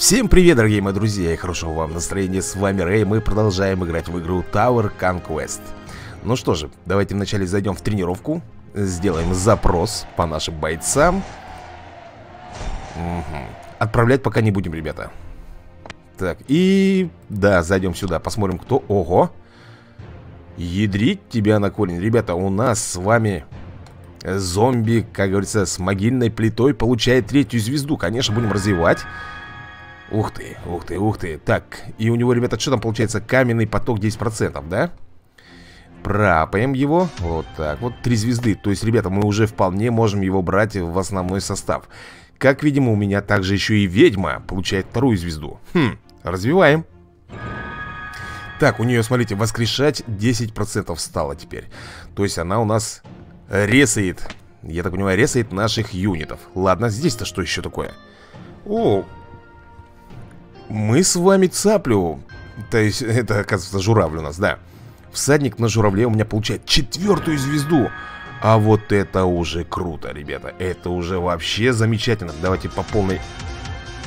Всем привет, дорогие мои друзья, и хорошего вам настроения, с вами Рэй, мы продолжаем играть в игру Tower Conquest. Ну что же, давайте вначале зайдем в тренировку, сделаем запрос по нашим бойцам. Угу. Отправлять пока не будем, ребята. Так, и... да, зайдем сюда, посмотрим, кто... Ого! Ядрить тебя на корень. Ребята, у нас с вами зомби, как говорится, с могильной плитой получает третью звезду. Конечно, будем развивать Ух ты, ух ты, ух ты. Так, и у него, ребята, что там получается? Каменный поток 10%, да? Прапаем его. Вот так, вот. Три звезды. То есть, ребята, мы уже вполне можем его брать в основной состав. Как видимо, у меня также еще и ведьма Получает вторую звезду. Хм, развиваем. Так, у нее, смотрите, воскрешать 10% стало теперь. То есть она у нас ресает Я так понимаю, ресает наших юнитов. Ладно, здесь-то что еще такое? О, мы с вами цаплю. То есть это, оказывается, журавль у нас, да. Всадник на журавле у меня получает четвертую звезду. А вот это уже круто, ребята. Это уже вообще замечательно. Давайте по полной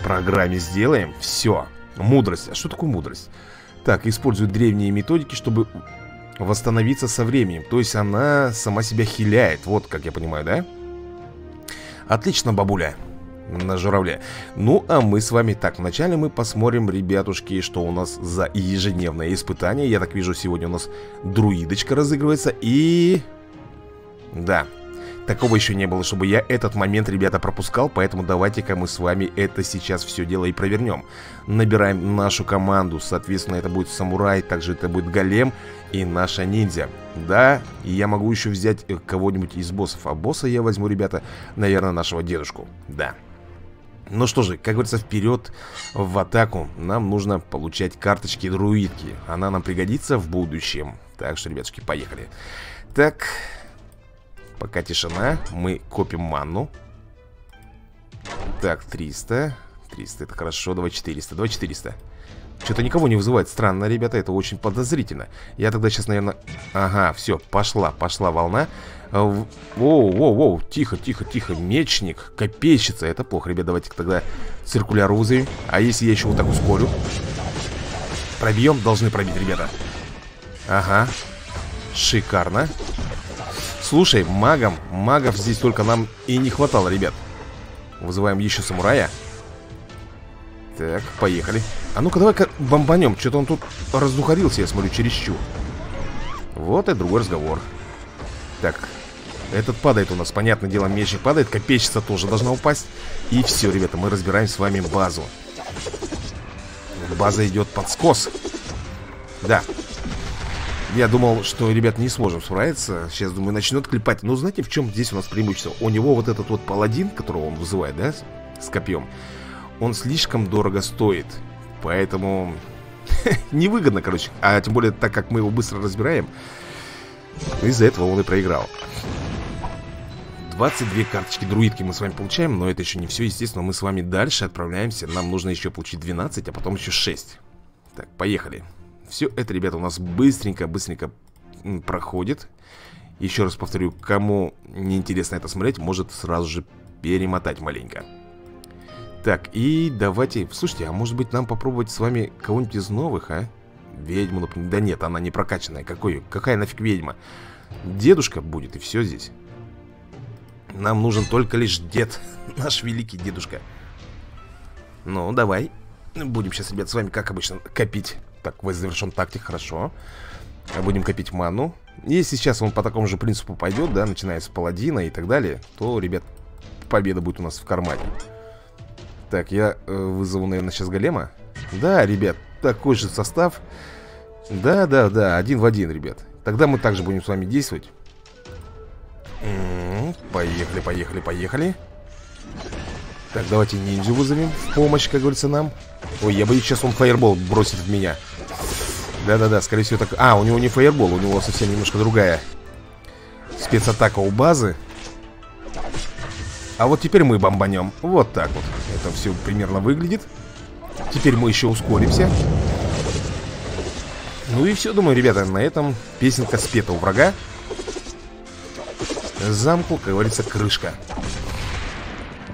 программе сделаем. Все, мудрость. А что такое мудрость? Так, использует древние методики, чтобы восстановиться со временем. То есть она сама себя хиляет. Вот как я понимаю, да? Отлично, бабуля на журавле. Ну, а мы с вами так, вначале мы посмотрим, ребятушки, что у нас за ежедневное испытание. Я так вижу, сегодня у нас друидочка разыгрывается и... Да, Такого еще не было, чтобы я этот момент, ребята, пропускал Поэтому давайте-ка мы с вами это сейчас все дело и провернем Набираем нашу команду Соответственно, это будет самурай, также это будет голем и наша ниндзя. Да, и я могу еще взять э, кого-нибудь из боссов А босса я возьму, ребята, наверное, нашего дедушку. Да ну что же, как говорится, вперед в атаку. Нам нужно получать карточки друидки. Она нам пригодится в будущем. Так что, ребятушки, поехали. Так Пока тишина. Мы копим манну. Так, 300 300, это хорошо, давай 400 Давай 400 Что-то никого не вызывает. Странно, ребята, это очень подозрительно. Я тогда сейчас, наверное... Ага, все, пошла, пошла волна. Воу, воу, воу, тихо, тихо, тихо Мечник, копейщица, это плохо Ребят, давайте тогда циркуляр вызовем. А если я еще вот так ускорю? Пробьем, должны пробить, ребята. Ага. Шикарно. Слушай, магом, магов здесь только нам и не хватало, ребят. Вызываем еще самурая Так, поехали. А ну-ка давай-ка бомбанем. Что-то он тут раздухарился, я смотрю, чересчур. Вот и другой разговор. Так, этот падает у нас, понятное дело, мечник падает Копейщица тоже должна упасть. И все, ребята, мы разбираем с вами базу. База идет под скос. Да. Я думал, что, ребят, не сможем справиться. Сейчас, думаю, начнет клепать. Но знаете, в чем здесь у нас преимущество? У него вот этот вот паладин, которого он вызывает, да, с копьем Он слишком дорого стоит. Поэтому невыгодно, короче. А тем более, так как мы его быстро разбираем Из-за этого он и проиграл. 22 карточки друидки мы с вами получаем Но это еще не все, естественно, мы с вами дальше отправляемся. Нам нужно еще получить 12, а потом еще 6 Так, поехали. Все это, ребята, у нас быстренько-быстренько проходит. Еще раз повторю, кому не интересно это смотреть Может сразу же перемотать маленько Так, и давайте Слушайте, а может быть нам попробовать с вами кого-нибудь из новых, а? Ведьму, например. Да нет, она не прокачанная. Какой, Какая нафиг ведьма? Дедушка будет, и все здесь. Нам нужен только лишь дед Наш великий дедушка. Ну, давай. Будем сейчас, ребят, с вами, как обычно, копить. Так, завершен тактик, хорошо. Будем копить ману. Если сейчас он по такому же принципу пойдет, да Начиная с паладина и так далее То, ребят, победа будет у нас в кармане Так, я э, вызову, наверное, сейчас голема. Да, ребят, такой же состав. Да, да, да, один в один, ребят. Тогда мы также будем с вами действовать. Поехали, поехали, поехали. Так, давайте ниндзю вызовем В помощь, как говорится, нам. Ой, я боюсь, сейчас он фаербол бросит в меня. Да-да-да, скорее всего так. А, у него не фаербол, у него совсем немножко другая Спецатака у базы. А вот теперь мы бомбанем. Вот так вот Это все примерно выглядит. Теперь мы еще ускоримся. Ну и все, думаю, ребята, на этом песенка спета у врага. Замку, как говорится, крышка.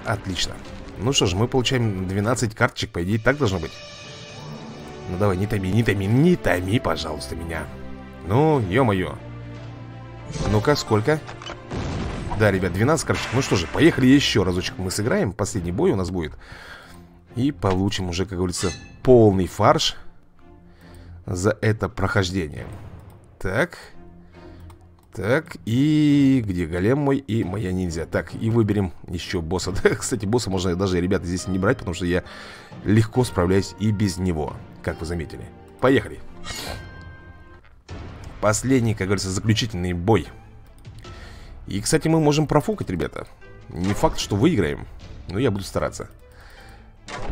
Отлично. Ну что ж, мы получаем 12 карточек, по идее, так должно быть. Ну давай, не томи, не томи, не томи, пожалуйста, меня. Ну, ё-моё. Ну-ка, сколько? Да, ребят, 12 карточек Ну что же, поехали еще разочек мы сыграем Последний бой у нас будет. И получим уже, как говорится, полный фарш За это прохождение. Так. Так, и где голем мой и моя ниндзя. Так, и выберем еще босса. Кстати, босса можно даже, ребята, здесь не брать Потому что я легко справляюсь и без него Как вы заметили. Поехали. Последний, как говорится, заключительный бой И, кстати, мы можем профукать, ребята. Не факт, что выиграем Но я буду стараться.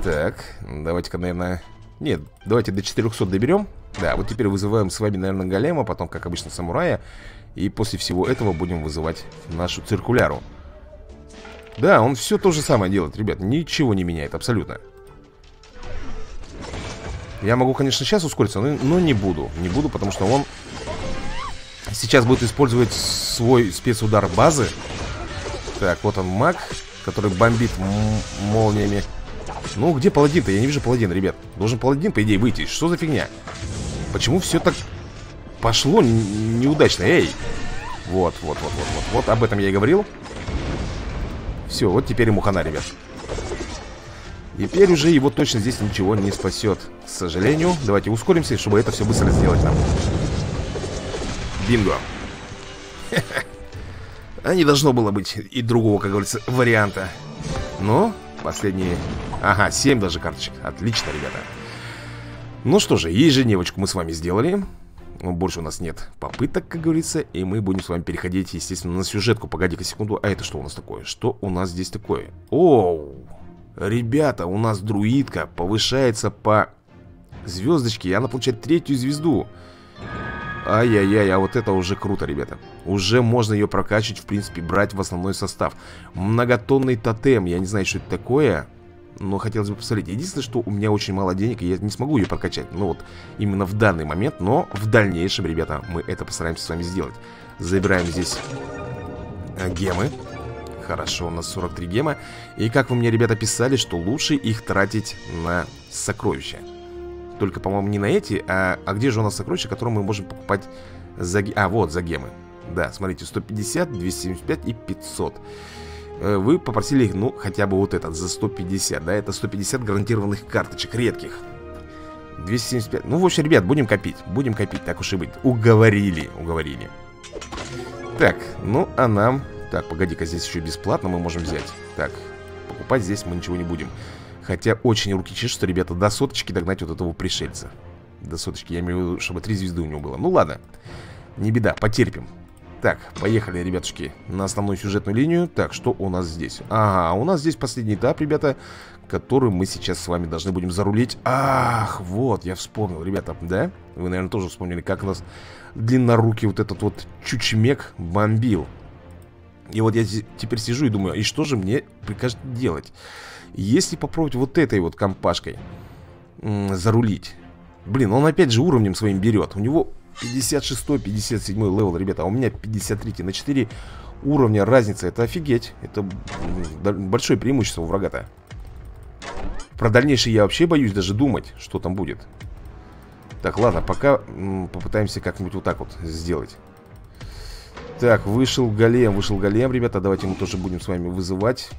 Так, давайте-ка, наверное Нет, давайте до 400 доберем Да, вот теперь вызываем с вами, наверное, голема Потом, как обычно, самурая. И после всего этого будем вызывать нашу циркуляру. Да, он все то же самое делает, ребят Ничего не меняет, абсолютно. Я могу, конечно, сейчас ускориться, но, но не буду Не буду, потому что он Сейчас будет использовать свой спецудар базы Так, вот он маг Который бомбит молниями Ну, где паладин-то? Я не вижу паладина, ребят Должен паладин, по идее, выйти Что за фигня? Почему все так пошло неудачно. Эй! Вот, вот, вот, вот, вот, вот, об этом я и говорил. Все, вот теперь ему хана, ребят. Теперь уже его точно здесь ничего не спасет. К сожалению. Давайте ускоримся, чтобы это все быстро сделать нам. Бинго. А не должно было быть и другого, как говорится, варианта. Но последние... Ага, 7 даже карточек. Отлично, ребята. Ну что же, ежедневочку мы с вами сделали. Ну, больше у нас нет попыток, как говорится И мы будем с вами переходить, естественно, на сюжетку Погоди-ка секунду, а это что у нас такое? Что у нас здесь такое? Оу! Ребята, у нас друидка повышается по звездочке И она получает третью звезду Ай-яй-яй, а вот это уже круто, ребята Уже можно ее прокачивать, в принципе, брать в основной состав Многотонный тотем, я не знаю, что это такое но хотелось бы посмотреть. Единственное, что у меня очень мало денег, и я не смогу ее прокачать. Ну вот, именно в данный момент, но в дальнейшем, ребята, мы это постараемся с вами сделать. Забираем здесь э, гемы. Хорошо, у нас 43 гема. И как вы мне, ребята, писали, что лучше их тратить на сокровища. Только, по-моему, не на эти, а, а где же у нас сокровища, которые мы можем покупать за... А, вот, за гемы. Да, смотрите, 150, 275 и 500. Э, вы попросили их, ну, хотя бы вот этот, за 150, да, это 150 гарантированных карточек, редких. 275, ну, в общем, ребят, будем копить, будем копить, так уж и быть. Уговорили, уговорили. Так, ну, а нам, так, погоди-ка, здесь еще бесплатно мы можем взять. Так, покупать здесь мы ничего не будем Хотя очень руки чешутся, ребята, до соточки догнать вот этого пришельца До соточки, я имею в виду, чтобы три звезды у него было Ну, ладно, не беда, потерпим так, поехали, ребятушки, на основную сюжетную линию Так, что у нас здесь? Ага, у нас здесь последний этап, ребята Который мы сейчас с вами должны будем зарулить Ах, вот, я вспомнил, ребята, да? Вы, наверное, тоже вспомнили, как у нас длиннорукий вот этот вот чучмек бомбил И вот я теперь сижу и думаю, и что же мне прикажет делать? Если попробовать вот этой вот компашкой зарулить Блин, он опять же уровнем своим берет У него 56 57 level, ребята, а у меня 53 на 4 уровня разница. Это офигеть. Это большое преимущество у врага-то. Про дальнейшее я вообще боюсь даже думать, что там будет. Так, ладно, пока попытаемся как-нибудь вот так вот сделать. Так, вышел голем, вышел голем, ребята. Давайте мы тоже будем с вами вызывать.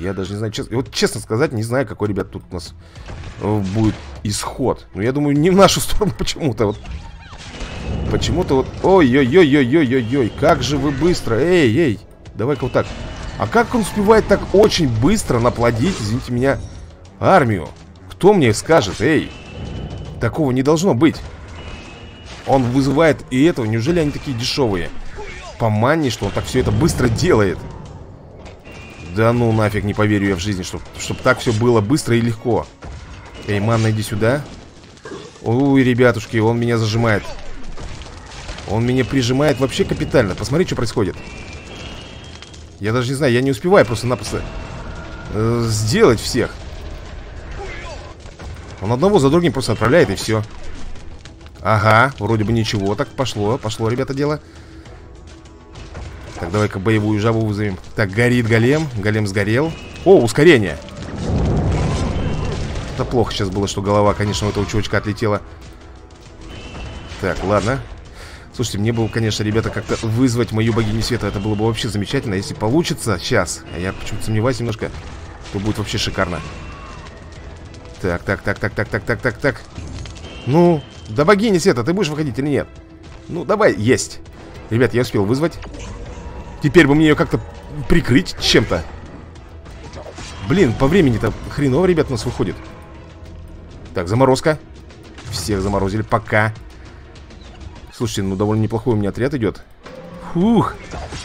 Я даже не знаю, честно, вот честно сказать, не знаю, какой, ребят, тут у нас э, будет исход. Но я думаю, не в нашу сторону почему-то. Вот Почему-то вот... Ой-ой-ой-ой-ой-ой-ой, как же вы быстро. Эй, эй, давай-ка вот так. А как он успевает так очень быстро наплодить, извините меня, армию? Кто мне скажет, эй? Такого не должно быть. Он вызывает и этого. Неужели они такие дешевые? По мане, что он так все это быстро делает. Да ну нафиг, не поверю я в жизни, чтобы чтоб так все было быстро и легко. Эй, ман, иди сюда. Ой, ребятушки, он меня зажимает. Он меня прижимает вообще капитально. Посмотри, что происходит. Я даже не знаю, я не успеваю просто-напросто э, сделать всех. Он одного за другим просто отправляет и все. Ага, вроде бы ничего. Так, пошло, пошло, ребята, дело. Так, давай-ка боевую жабу вызовем. Так, горит голем. Голем сгорел. О, ускорение. это плохо сейчас было, что голова, конечно, у этого чувачка отлетела. Так, ладно. Слушайте, мне было, конечно, ребята, как-то вызвать мою богиню света. Это было бы вообще замечательно, если получится сейчас. А я почему-то сомневаюсь немножко. То будет вообще шикарно. Так, так, так, так, так, так, так, так, так. Ну, да богиня света, ты будешь выходить или нет? Ну, давай, есть. Ребят, я успел вызвать. Теперь бы мне ее как-то прикрыть чем-то. Блин, по времени-то хреново, ребят, у нас выходит. Так, заморозка. Всех заморозили, пока. Слушайте, ну довольно неплохой у меня отряд идет. Фух.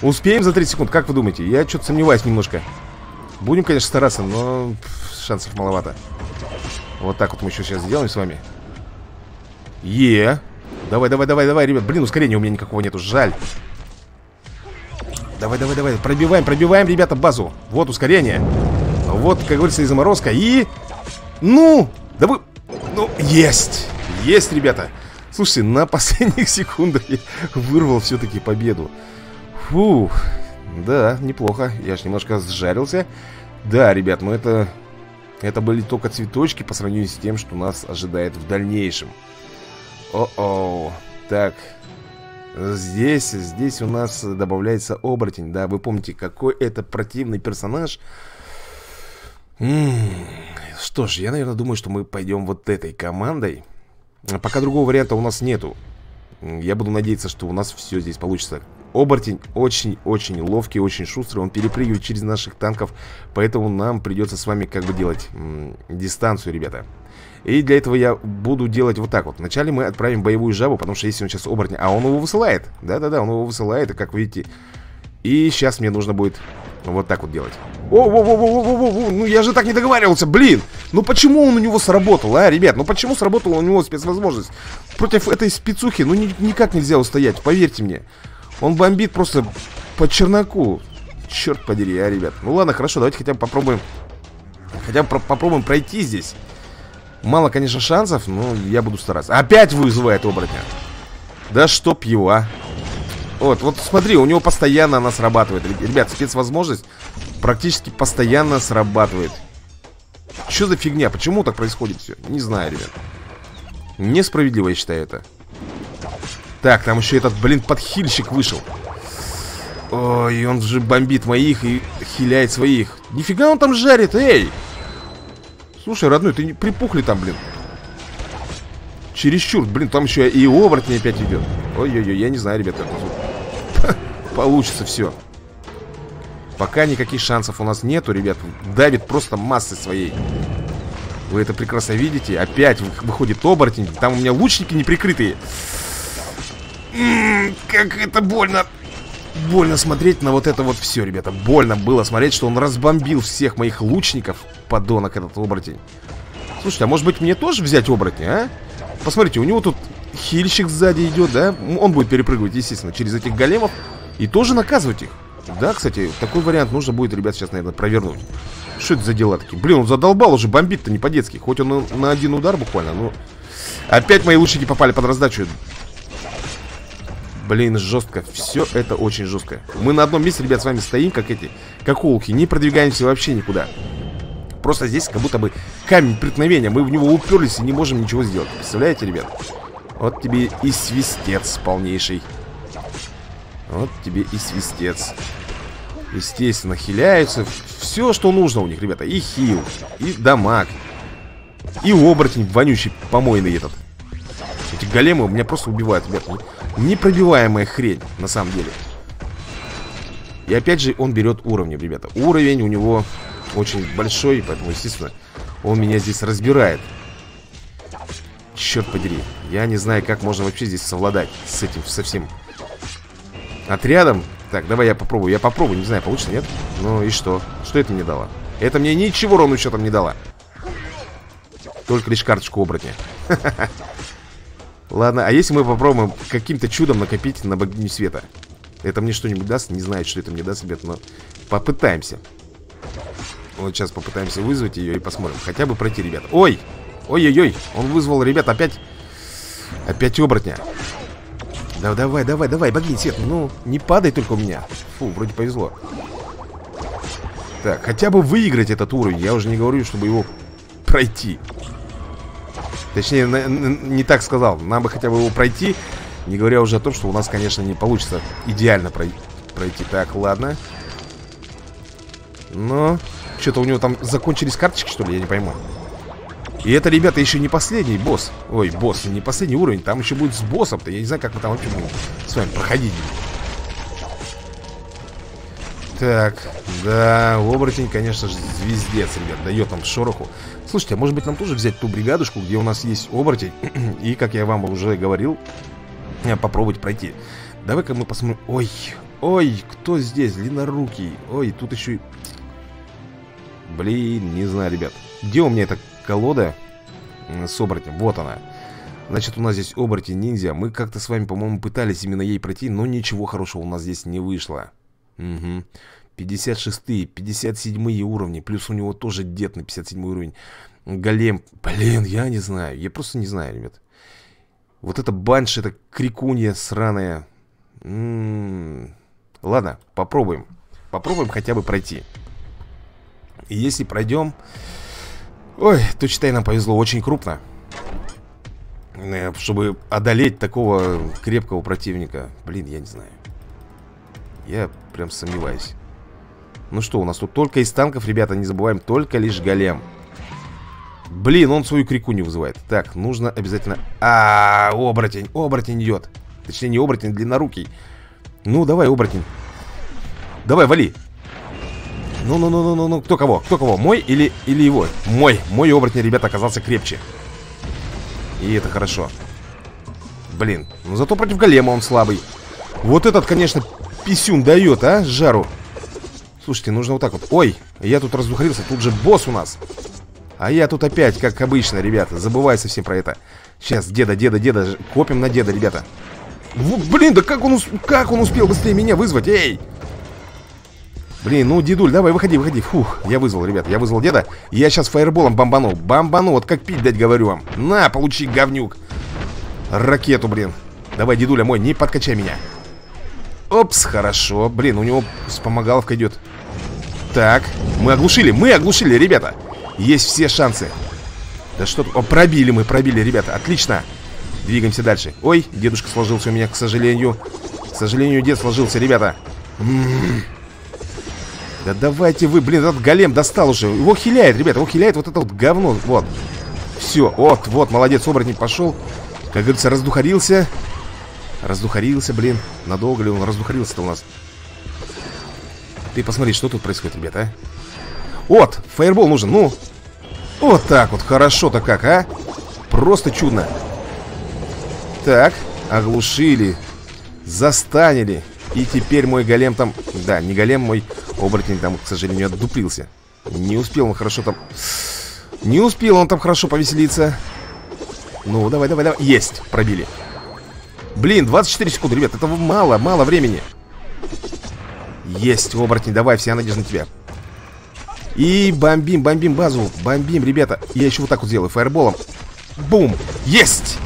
Успеем за 30 секунд, как вы думаете? Я что-то сомневаюсь немножко. Будем, конечно, стараться, но шансов маловато. Вот так вот мы еще сейчас сделаем с вами. Е. Давай, давай, давай, давай, ребят. Блин, ускорения у меня никакого нету, жаль. Давай, давай, давай. Пробиваем, пробиваем, ребята, базу. Вот ускорение. Вот, как говорится, и заморозка. И... Ну! Да вы... Ну, есть! Есть, ребята! Слушайте, на последних секундах я вырвал все-таки победу. Фух. Да, неплохо. Я ж немножко сжарился. Да, ребят, но это... Это были только цветочки по сравнению с тем, что нас ожидает в дальнейшем. О-о. Так. Здесь, здесь у нас добавляется оборотень. Да, вы помните, какой это противный персонаж. М -м -м. Что ж, я, наверное, думаю, что мы пойдем вот этой командой. Пока другого варианта у нас нету. Я буду надеяться, что у нас все здесь получится. Оборотень очень-очень ловкий, очень шустрый. Он перепрыгивает через наших танков. Поэтому нам придется с вами как бы делать дистанцию, ребята. И для этого я буду делать вот так вот. Вначале мы отправим боевую жабу, потому что если он сейчас оборотень... А он его высылает. Да-да-да, он его высылает, и как видите... И сейчас мне нужно будет вот так вот делать. О, о, о, о, о, о, о, ну я же так не договаривался, блин! Ну почему он у него сработал, а, ребят? Ну почему сработала у него спецвозможность? Против этой спецухи, ну ни, никак нельзя устоять, поверьте мне. Он бомбит просто по чернаку. Черт подери, а, ребят. Ну ладно, хорошо, давайте хотя бы попробуем. Хотя бы попробуем пройти здесь. Мало, конечно, шансов, но я буду стараться. Опять вызывает оборотня. Да чтоб его, а. Вот, вот смотри, у него постоянно она срабатывает. Ребят, спецвозможность практически постоянно срабатывает. Что за фигня? Почему так происходит все? Не знаю, ребят. Несправедливо, я считаю это. Так, там еще этот, блин, подхильщик вышел. Ой, он же бомбит моих и хиляет своих. Нифига он там жарит, эй! Слушай, родной, ты не припухли там, блин. Чересчур, блин, там еще и оборотень опять идет. Ой-ой-ой, я не знаю, ребят, как Получится все. Пока никаких шансов у нас нету, ребят. Давит просто массой своей. Вы это прекрасно видите. Опять выходит оборотень. Там у меня лучники не прикрытые. М -м, как это больно. Больно смотреть на вот это вот все, ребята. Больно было смотреть, что он разбомбил всех моих лучников. Подонок этот оборотень. Слушайте, а может быть мне тоже взять оборотня, а? Посмотрите, у него тут хильщик сзади идет, да? Он будет перепрыгивать, естественно, через этих големов. И тоже наказывать их. Да, кстати, такой вариант нужно будет, ребят, сейчас, наверное, провернуть. Что это за дела такие? Блин, он задолбал уже, бомбит-то не по-детски. Хоть он на один удар буквально, но... Опять мои лучники попали под раздачу. Блин, жестко. Все это очень жестко. Мы на одном месте, ребят, с вами стоим, как эти, как улки. Не продвигаемся вообще никуда. Просто здесь как будто бы камень преткновения. Мы в него уперлись и не можем ничего сделать. Представляете, ребят? Вот тебе и свистец полнейший. Вот тебе и свистец. Естественно, хиляются. Все, что нужно у них, ребята. И хил, и дамаг. И оборотень вонючий, помойный этот. Эти големы меня просто убивают, ребят. Непробиваемая хрень, на самом деле. И опять же, он берет уровни, ребята. Уровень у него очень большой, поэтому, естественно, он меня здесь разбирает. Черт подери. Я не знаю, как можно вообще здесь совладать с этим, со всем отрядом. Так, давай я попробую. Я попробую, не знаю, получится, нет? Ну и что? Что это мне дало? Это мне ничего ровно счетом не дало. Только лишь карточку оборотня. Ладно, а если мы попробуем каким-то чудом накопить на богиню света? Это мне что-нибудь даст? Не знаю, что это мне даст, ребят, но попытаемся. Вот сейчас попытаемся вызвать ее и посмотрим. Хотя бы пройти, ребят. Ой! Ой-ой-ой! Он вызвал, ребят, опять... Опять оборотня. Да, давай, давай, давай, богиня свет. Ну, не падай только у меня. Фу, вроде повезло. Так, хотя бы выиграть этот уровень. Я уже не говорю, чтобы его пройти. Точнее, не так сказал. Нам бы хотя бы его пройти. Не говоря уже о том, что у нас, конечно, не получится идеально пройти. Так, ладно. Но... Что-то у него там закончились карточки, что ли? Я не пойму. И это, ребята, еще не последний босс. Ой, босс, не последний уровень. Там еще будет с боссом-то. Я не знаю, как мы там вообще будем с вами проходить. Так, да, оборотень, конечно же, звездец, ребят, дает нам шороху. Слушайте, а может быть нам тоже взять ту бригадушку, где у нас есть оборотень, и, как я вам уже говорил, попробовать пройти. Давай-ка мы посмотрим... Ой, ой, кто здесь? Длиннорукий. Ой, тут еще... Блин, не знаю, ребят. Где у меня эта колода с оборотнем? Вот она. Значит, у нас здесь оборотень ниндзя. Мы как-то с вами, по-моему, пытались именно ей пройти, но ничего хорошего у нас здесь не вышло. Угу. 56-е, 57 уровни. Плюс у него тоже дед на 57 уровень. Голем. Блин, я не знаю. Я просто не знаю, ребят. Вот это банш, это крикунья сраная. М. -м -м. Ладно, попробуем. Попробуем хотя бы пройти. И если пройдем... Ой, то считай, нам повезло очень крупно. Э, чтобы одолеть такого крепкого противника. Блин, я не знаю. Я прям сомневаюсь. Ну что, у нас тут только из танков, ребята, не забываем, только лишь голем. Блин, он свою крику не вызывает. Так, нужно обязательно... А, -а, -а оборотень, оборотень идет. Точнее, не оборотень, длиннорукий. Ну, давай, оборотень. Давай, вали. Ну-ну-ну-ну-ну, кто кого? Кто кого? Мой или, или его? Мой. Мой оборотень, ребята, оказался крепче. И это хорошо. Блин, ну зато против голема он слабый. Вот этот, конечно, писюн дает, а, жару. Слушайте, нужно вот так вот. Ой, я тут раздухарился, тут же босс у нас. А я тут опять, как обычно, ребята, забываю совсем про это. Сейчас, деда, деда, деда, копим на деда, ребята. В, блин, да как он, как он успел быстрее меня вызвать, эй! Блин, ну, дедуль, давай, выходи, выходи. Фух, я вызвал, ребята, я вызвал деда. Я сейчас фаерболом бомбану. Бомбану, вот как пить дать, говорю вам. На, получи, говнюк. Ракету, блин. Давай, дедуля мой, не подкачай меня. Опс, хорошо. Блин, у него вспомогаловка идет. Так, мы оглушили, мы оглушили, ребята. Есть все шансы. Да что? О, пробили мы, пробили, ребята. Отлично. Двигаемся дальше. Ой, дедушка сложился у меня, к сожалению. К сожалению, дед сложился, ребята. М -м -м. Да давайте вы, блин, этот голем достал уже. Его хиляет, ребята, его хиляет вот это вот говно. Вот. Все, вот, вот, молодец, оборотень пошел. Как говорится, раздухарился. Раздухарился, блин. Надолго ли он раздухарился-то у нас? Ты посмотри, что тут происходит, ребята, а? Вот, фаербол нужен, ну. Вот так вот, хорошо-то как, а? Просто чудно. Так, оглушили. Застанили. И теперь мой голем там... Да, не голем, мой оборотень там, к сожалению, отдуплился. Не успел он хорошо там... Не успел он там хорошо повеселиться. Ну, давай, давай, давай. Есть, пробили. Блин, 24 секунды, ребят, это мало, мало времени. Есть, оборотень, давай, вся надежда на тебя. И бомбим, бомбим базу. Бомбим, ребята. Я еще вот так вот сделаю, фаерболом. Бум! Есть!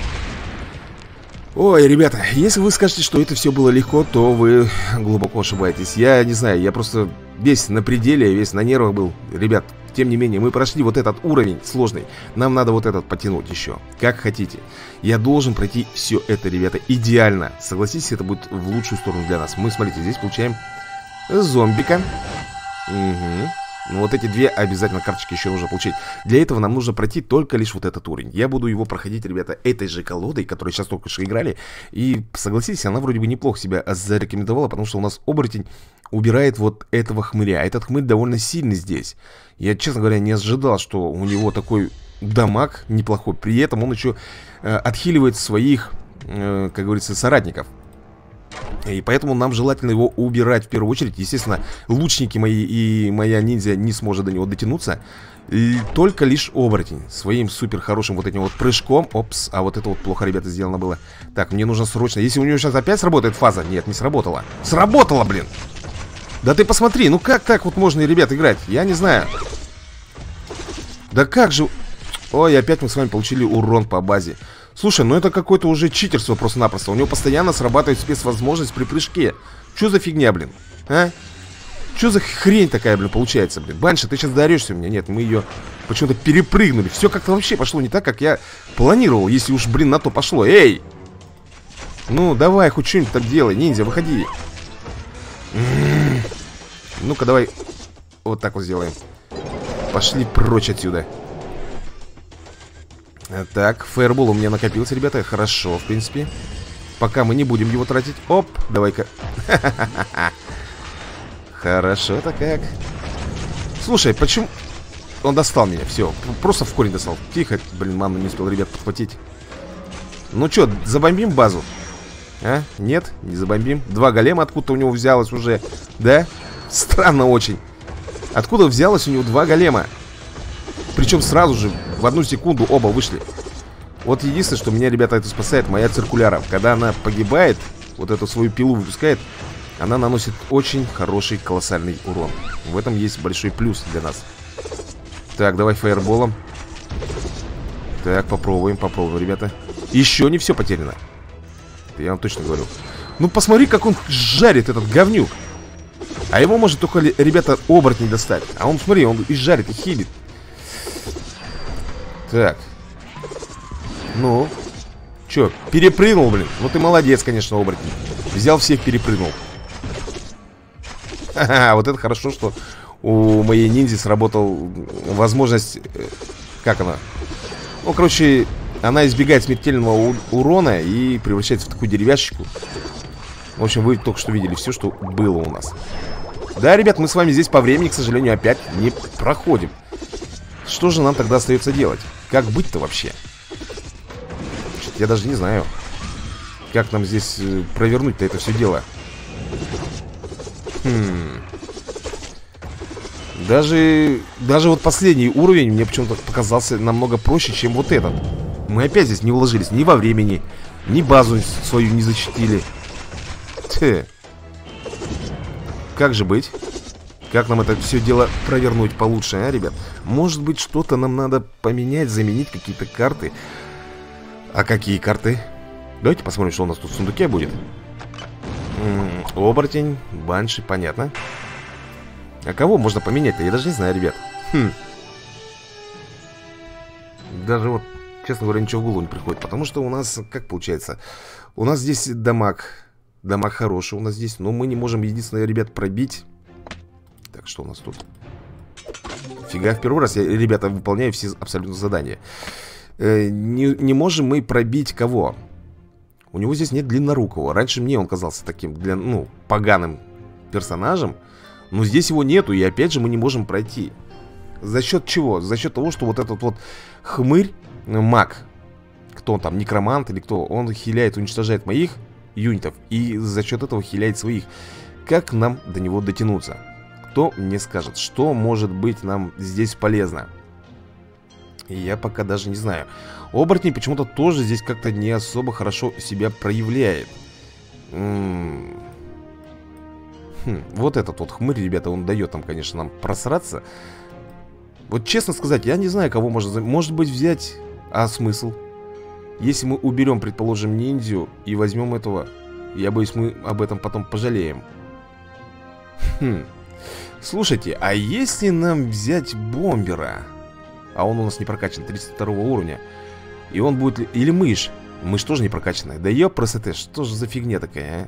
Ой, ребята, если вы скажете, что это все было легко, то вы глубоко ошибаетесь. Я не знаю, я просто весь на пределе, весь на нервах был. Ребят, тем не менее, мы прошли вот этот уровень сложный. Нам надо вот этот потянуть еще. Как хотите. Я должен пройти все это, ребята, идеально. Согласитесь, это будет в лучшую сторону для нас. Мы, смотрите, здесь получаем зомбика. Угу. Ну, вот эти две обязательно карточки еще нужно получить. Для этого нам нужно пройти только лишь вот этот уровень. Я буду его проходить, ребята, этой же колодой, которую сейчас только что играли. И, согласитесь, она вроде бы неплохо себя зарекомендовала, потому что у нас оборотень убирает вот этого хмыря. Этот хмырь довольно сильный здесь. Я, честно говоря, не ожидал, что у него такой дамаг неплохой. При этом он еще э, отхиливает своих, э, как говорится, соратников. И поэтому нам желательно его убирать в первую очередь. Естественно, лучники мои и моя ниндзя не сможет до него дотянуться. И только лишь оборотень своим супер хорошим вот этим вот прыжком. Опс, а вот это вот плохо, ребята, сделано было. Так, мне нужно срочно. Если у него сейчас опять сработает фаза. Нет, не сработала. Сработала, блин. Да ты посмотри, ну как так вот можно, ребят, играть? Я не знаю. Да как же... Ой, опять мы с вами получили урон по базе. Слушай, ну это какое-то уже читерство просто-напросто. У него постоянно срабатывает спецвозможность при прыжке. Что за фигня, блин? А? Что за хрень такая, блин, получается, блин? Банша, ты сейчас дарешься меня? Нет, мы ее почему-то перепрыгнули. Все как-то вообще пошло не так, как я планировал, если уж, блин, на то пошло. Эй! Ну, давай, хоть что-нибудь так делай. Ниндзя, выходи. М-м-м. Ну-ка, давай вот так вот сделаем. Пошли прочь отсюда. Так, фаербол у меня накопился, ребята. Хорошо, в принципе. Пока мы не будем его тратить. Оп, давай-ка. Хорошо-то как. Слушай, почему... Он достал меня, все. Просто в корень достал. Тихо, блин, мама не успел ребят подхватить. Ну что, забомбим базу? А? Нет, не забомбим. Два голема откуда-то у него взялось уже. Да? Странно очень. Откуда взялось у него два голема? Причем сразу же, в одну секунду оба вышли. Вот единственное, что меня, ребята, это спасает, моя циркуляра. Когда она погибает, вот эту свою пилу выпускает, она наносит очень хороший, колоссальный урон. В этом есть большой плюс для нас. Так, давай фаерболом. Так, попробуем, попробуем, ребята. Еще не все потеряно. Я вам точно говорю. Ну, посмотри, как он жарит, этот говнюк. А его может только, ребята, оборотень достать. А он, смотри, он и жарит, и хилит. Так. Ну. Че, перепрыгнул, блин. Ну ты молодец, конечно, оборотень. Взял всех, перепрыгнул. Ха-ха, вот это хорошо, что у моей ниндзи сработал возможность... Э, как она? Ну, короче, она избегает смертельного урона и превращается в такую деревяшечку. В общем, вы только что видели все, что было у нас. Да, ребят, мы с вами здесь по времени, к сожалению, опять не проходим. Что же нам тогда остается делать? Как быть-то вообще? Я даже не знаю. Как нам здесь э, провернуть-то это все дело? Хм. Даже, даже вот последний уровень мне почему-то показался намного проще, чем вот этот. Мы опять здесь не уложились ни во времени, ни базу свою не защитили. Тьфу. Как же быть? Как нам это все дело провернуть получше, а, ребят? Может быть, что-то нам надо поменять, заменить какие-то карты? А какие карты? Давайте посмотрим, что у нас тут в сундуке будет. М -м, оборотень, банши, понятно. А кого можно поменять-то? Я даже не знаю, ребят. Хм. Даже вот, честно говоря, ничего в голову не приходит. Потому что у нас, как получается, у нас здесь дамаг Дамаг хороший у нас здесь, но мы не можем, единственное, ребят, пробить. Так, что у нас тут? Фига, в первый раз я, ребята, выполняю все абсолютно задания. Э, не, не можем мы пробить кого? У него здесь нет длиннорукого. Раньше мне он казался таким, для, ну, поганым персонажем. Но здесь его нету, и опять же мы не можем пройти. За счет чего? За счет того, что вот этот вот хмырь, маг, кто он там, некромант или кто, он хиляет, уничтожает моих юнитов и за счет этого хиляет своих. Как нам до него дотянуться? Кто мне скажет, что может быть нам здесь полезно? Я пока даже не знаю. Оборотень почему-то тоже здесь как-то не особо хорошо себя проявляет. Хм, вот этот вот хмырь, ребята, он дает нам, конечно, нам просраться. Вот честно сказать, я не знаю, кого можно... Может быть, взять... А смысл? Если мы уберем, предположим, ниндзю и возьмем этого, я боюсь, мы об этом потом пожалеем. Хм. Слушайте, а если нам взять бомбера? А он у нас не прокачан, 32 уровня. И он будет... Или мышь. Мышь тоже не прокачанная. Да ее просто что же за фигня такая, а?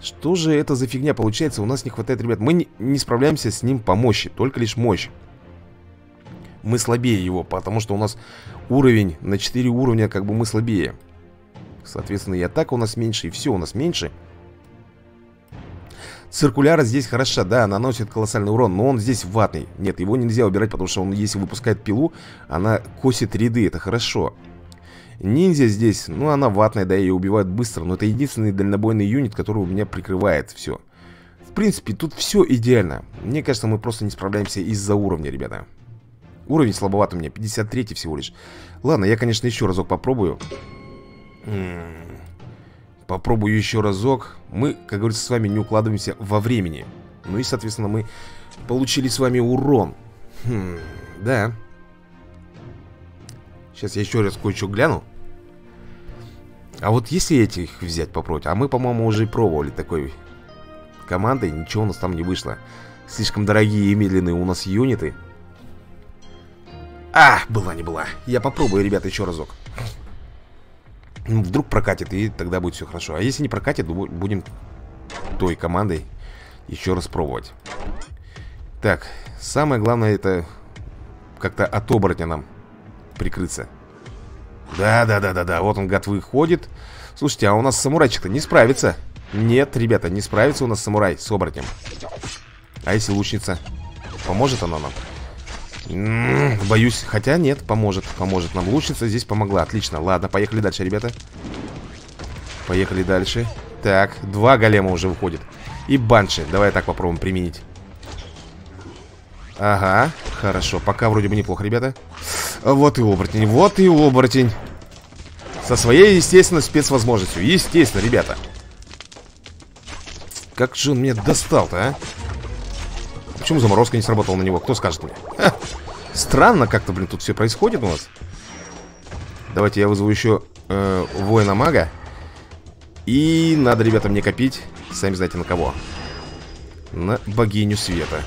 Что же это за фигня получается? У нас не хватает, ребят. Мы не, не справляемся с ним по мощи. Только лишь мощь мы слабее его, потому что у нас уровень на 4 уровня, как бы мы слабее. Соответственно, и атака у нас меньше, и все у нас меньше. Циркуляра здесь хороша, да, наносит колоссальный урон, но он здесь ватный. Нет, его нельзя убирать, потому что он, если выпускает пилу, она косит ряды, это хорошо. Ниндзя здесь, ну, она ватная, да, ее убивают быстро, но это единственный дальнобойный юнит, который у меня прикрывает все. В принципе, тут все идеально. Мне кажется, мы просто не справляемся из-за уровня, ребята. Уровень слабоват у меня, 53 всего лишь Ладно, я, конечно, еще разок попробую Попробую еще разок. Мы, как говорится, с вами не укладываемся во времени. Ну и, соответственно, мы получили с вами урон. Хм, Да. Сейчас я еще раз кое-что гляну. А вот если этих взять попробовать? А мы, по-моему, уже и пробовали такой командой. Ничего у нас там не вышло. Слишком дорогие и медленные у нас юниты. А, была не была. Я попробую, ребята, еще разок Вдруг прокатит, и тогда будет все хорошо. А если не прокатит, будем той командой еще раз пробовать. Так, самое главное это как-то от оборотня нам прикрыться. Да-да-да-да-да, вот он, гад, выходит. Слушайте, а у нас самурайчик-то не справится. Нет, ребята, не справится у нас самурай с оборотнем. А если лучница? Поможет она нам? Боюсь, хотя нет, поможет Поможет. Нам лучница, здесь помогла, отлично. Ладно, поехали дальше, ребята. Поехали дальше. Так, два голема уже выходит. И банши, давай так попробуем применить. Ага, хорошо, пока вроде бы неплохо, ребята. Вот и оборотень, вот и оборотень. Со своей, естественно, спецвозможностью. Естественно, ребята. Как же он меня достал-то, а? Почему заморозка не сработала на него? Кто скажет мне? Ха! Странно как-то, блин, тут все происходит у нас. Давайте я вызову еще э, воина-мага. И надо, ребята, мне копить. Сами знаете на кого. На богиню света.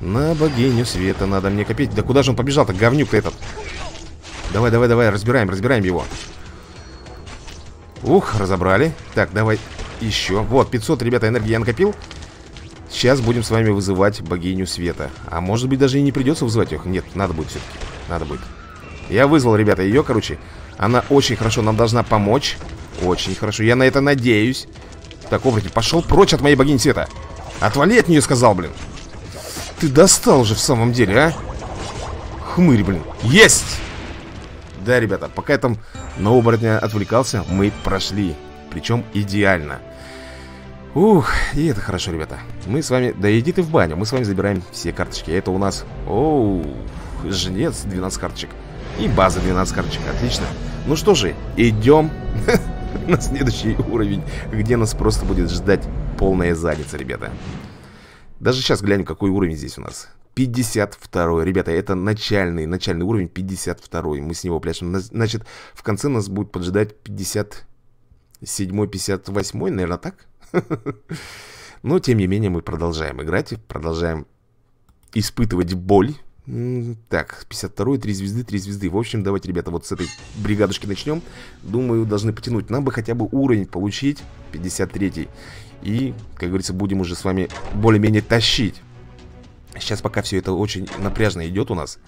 На богиню света надо мне копить. Да куда же он побежал-то, говнюк этот? Давай, давай, давай, разбираем, разбираем его. Ух, разобрали. Так, давай еще Вот, 500, ребята, энергии я накопил Сейчас будем с вами вызывать богиню света. А может быть даже и не придется вызывать их Нет, надо будет все-таки, надо будет. Я вызвал, ребята, ее, короче. Она очень хорошо нам должна помочь. Очень хорошо, я на это надеюсь. Так, оборотень, пошел прочь от моей богини света. Отвали от нее, сказал, блин. Ты достал уже в самом деле, а? Хмырь, блин. Есть! Да, ребята, пока я там на оборотня отвлекался, мы прошли. Причем идеально. Ух, и это хорошо, ребята. Мы с вами... Да иди ты в баню. Мы с вами забираем все карточки. Это у нас... Оу, жнец 12 карточек. И база 12 карточек. Отлично. Ну что же, идем на следующий уровень, где нас просто будет ждать полная задница, ребята. Даже сейчас глянем, какой уровень здесь у нас. 52 Ребята, это начальный, начальный уровень 52 Мы с него пляшем. Значит, в конце нас будет поджидать 57 58 наверное, так? Но, тем не менее, мы продолжаем играть. Продолжаем испытывать боль. Так, 52 3 звезды, 3 звезды. В общем, давайте, ребята, вот с этой бригадушки начнем. Думаю, должны потянуть. Нам бы хотя бы уровень получить 53 И, как говорится, будем уже с вами более-менее тащить. Сейчас пока все это очень напряжно идет у нас.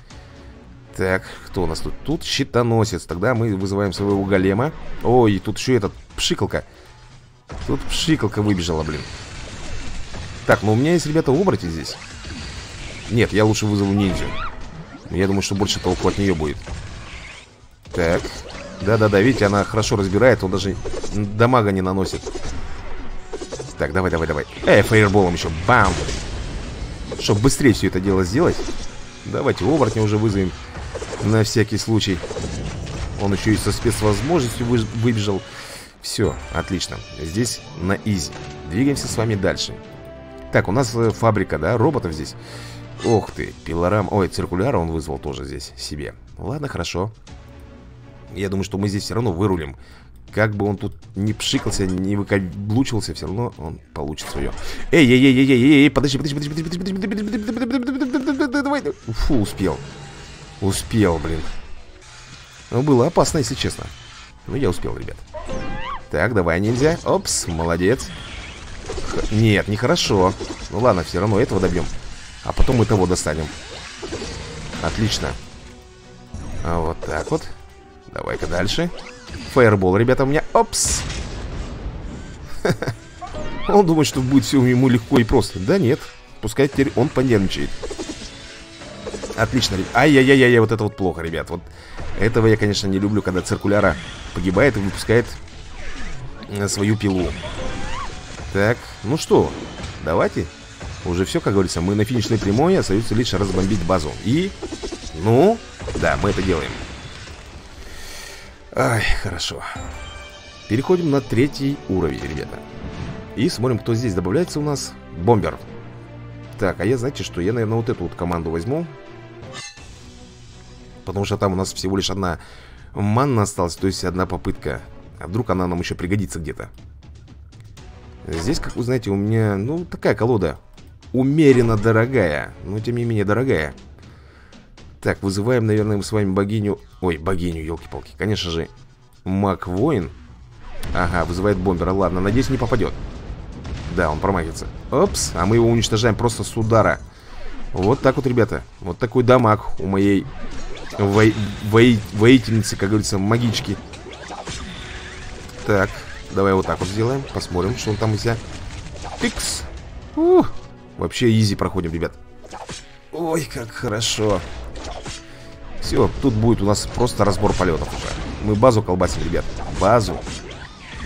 Так, кто у нас тут? Тут щитоносец. Тогда мы вызываем своего голема. Ой, тут еще этот пшикалка Тут пшикалка выбежала, блин. Так, ну у меня есть, ребята, оборотень здесь. Нет, я лучше вызову ниндзю. Я думаю, что больше толку от нее будет. Так. Да-да-да, видите, она хорошо разбирает Он даже дамага не наносит. Так, давай, давай, давай Эй, фейерболом еще, бам! Чтобы быстрее все это дело сделать Давайте оборотня уже вызовем. На всякий случай. Он еще и со спецвозможностью вы, выбежал Все, отлично Здесь на изи Двигаемся с вами дальше Так, у нас э, фабрика, да, роботов здесь Ох ты, пилорам Ой, циркуляра он вызвал тоже здесь себе Ладно, хорошо Я думаю, что мы здесь все равно вырулим как бы он тут не пшикался, не выкаблучился, все равно он получит свое. Эй, эй, эй, эй, эй, эй, подожди, подожди, подожди, подожди, подожди, подожди, подожди, давай. Фу, успел. Успел, блин. Ну, было опасно, если честно. Ну, я успел, ребят. Так, давай, нельзя. Опс, молодец. Х нет, нехорошо. Ну ладно, все равно этого добьем. А потом мы того достанем. Отлично. А вот так вот. Давай-ка дальше. Фаербол, ребята, у меня... Опс! Он думает, что будет все ему легко и просто. Да нет. Пускай теперь он понервничает. Отлично, ребят. Ай-яй-яй-яй, вот это вот плохо, ребят. Вот этого я, конечно, не люблю, когда циркуляра погибает и выпускает свою пилу. Так, ну что, давайте. Уже все, как говорится, мы на финишной прямой, остается лишь разбомбить базу. И, ну, да, мы это делаем. Ай, хорошо. Переходим на третий уровень, ребята. И смотрим, кто здесь добавляется у нас. Бомбер. Так, а я, знаете что, я, наверное, вот эту вот команду возьму. Потому что там у нас всего лишь одна манна осталась, то есть одна попытка. А вдруг она нам еще пригодится где-то. Здесь, как вы знаете, у меня, ну, такая колода. Умеренно дорогая Но, тем не менее, дорогая. Так, вызываем, наверное, мы с вами богиню Ой, богиню, елки-палки Конечно же, маг-воин Ага, вызывает бомбера Ладно, надеюсь, не попадет Да, он промахивается. Опс, а мы его уничтожаем просто с удара. Вот так вот, ребята. Вот такой дамаг у моей вой... Вой... воительницы, как говорится, магички Так, давай вот так вот сделаем Посмотрим, что он там у себя Пикс. Ух Вообще изи проходим, ребят. Ой, как хорошо. Все, тут будет у нас просто разбор полетов уже. Мы базу колбасим, ребят. Базу.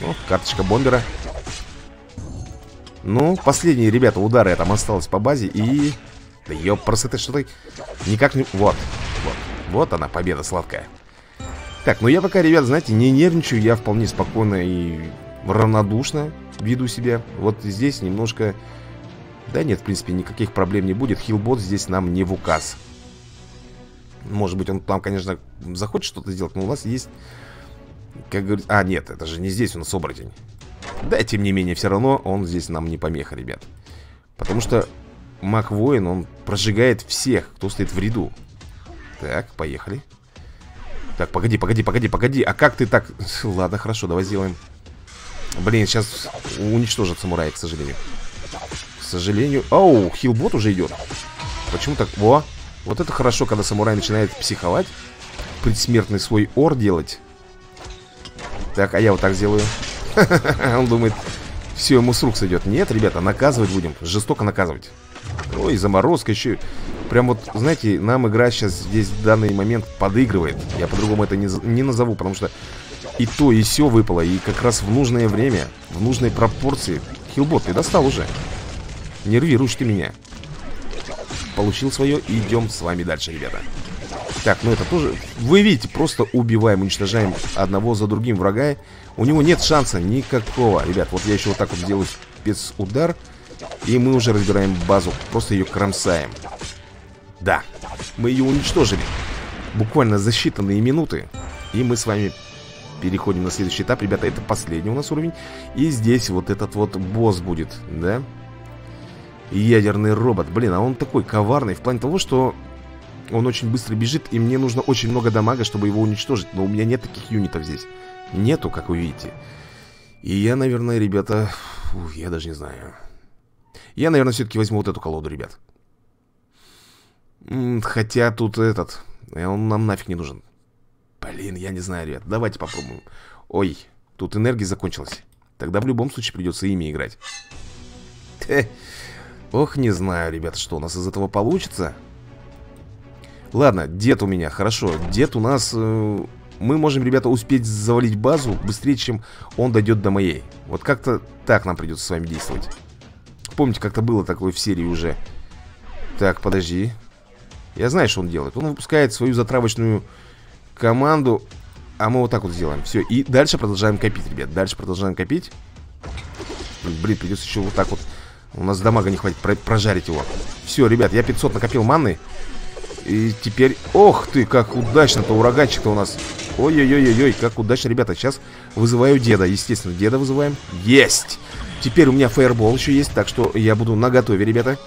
Ну, карточка бомбера. Ну, последние, ребята, удары там осталось по базе И... Да ёпрс, это что-то... Никак не... Вот, вот, вот она, победа сладкая Так, ну я пока, ребят, знаете, не нервничаю Я вполне спокойно и равнодушно веду себя Вот здесь немножко да нет, в принципе, никаких проблем не будет. Хилбот здесь нам не в указ. Может быть, он там, конечно, захочет что-то сделать, но у нас есть... Как говорится... А, нет, это же не здесь у нас оборотень. Да, тем не менее, все равно он здесь нам не помеха, ребят. Потому что маг-воин, он прожигает всех, кто стоит в ряду. Так, поехали. Так, погоди, погоди, погоди, погоди. А как ты так... Ладно, хорошо, давай сделаем. Блин, сейчас уничтожат самурая, к сожалению сожалению... Оу, хилбот уже идет. Почему так? Во! Вот это хорошо, когда самурай начинает психовать. Предсмертный свой ор делать. Так, а я вот так сделаю. Он думает, все, ему с рук сойдет. Нет, ребята, наказывать будем. Жестоко наказывать. Ой, заморозка еще. Прям вот, знаете, нам игра сейчас здесь в данный момент подыгрывает. Я по-другому это не, не назову, потому что и то, и все выпало. И как раз в нужное время, в нужной пропорции. Хилбот, ты достал уже. Нервируешь ты меня. Получил свое, идем с вами дальше, ребята. Так, ну это тоже... Вы видите, просто убиваем, уничтожаем одного за другим врага. У него нет шанса никакого. Ребят, вот я еще вот так вот сделаю спецудар. И мы уже разбираем базу. Просто ее кромсаем. Да, мы ее уничтожили. Буквально за считанные минуты. И мы с вами переходим на следующий этап. Ребята, это последний у нас уровень. И здесь вот этот вот босс будет, да? ядерный робот. Блин, а он такой коварный в плане того, что он очень быстро бежит, и мне нужно очень много дамага, чтобы его уничтожить. Но у меня нет таких юнитов здесь. Нету, как вы видите. И я, наверное, ребята... Фу, я даже не знаю. Я, наверное, все-таки возьму вот эту колоду, ребят. Хотя тут этот... Он нам нафиг не нужен. Блин, я не знаю, ребят. Давайте попробуем. Ой, тут энергия закончилась. Тогда в любом случае придется ими играть. Ох, не знаю, ребята, что у нас из этого получится. Ладно, дед у меня, хорошо. Дед у нас... Э, мы можем, ребята, успеть завалить базу быстрее, чем он дойдет до моей. Вот как-то так нам придется с вами действовать. Помните, как-то было такое в серии уже. Так, подожди. Я знаю, что он делает. Он выпускает свою затравочную команду. А мы вот так вот сделаем. Все, и дальше продолжаем копить, ребят. Дальше продолжаем копить. Блин, придется еще вот так вот у нас дамага не хватит про прожарить его Все, ребят, я 500 накопил манны И теперь... Ох ты, как удачно-то ураганчик-то у нас Ой-ой-ой-ой, как удачно, ребята Сейчас вызываю деда, естественно, деда вызываем Есть! Теперь у меня фаербол еще есть Так что я буду на готове, ребята.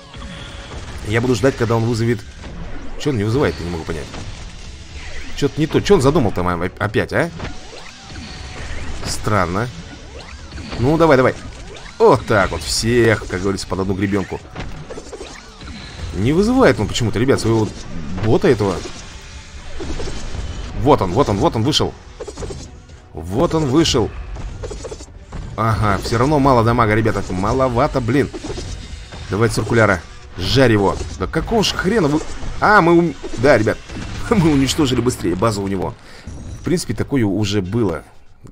Я буду ждать, когда он вызовет. Че он не вызывает, я не могу понять. Что-то не то, что он задумал там опять, а? Странно. Ну, давай, давай. Вот так вот, всех, как говорится, под одну гребенку. Не вызывает он почему-то, ребят, своего бота этого. Вот он, вот он, вот он вышел. Вот он вышел Ага, все равно мало дамага, ребята Маловато, блин Давай циркуляра, жарь его Да какого ж хрена вы... А, мы... Да, ребят, мы уничтожили быстрее базу у него В принципе, такое уже было